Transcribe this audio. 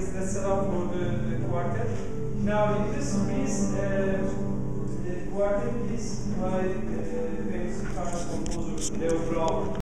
Right now, please let's set for the, the quartet. Now, in this piece, uh, the quartet is by uh, famous Italian composer Leo Brouwer.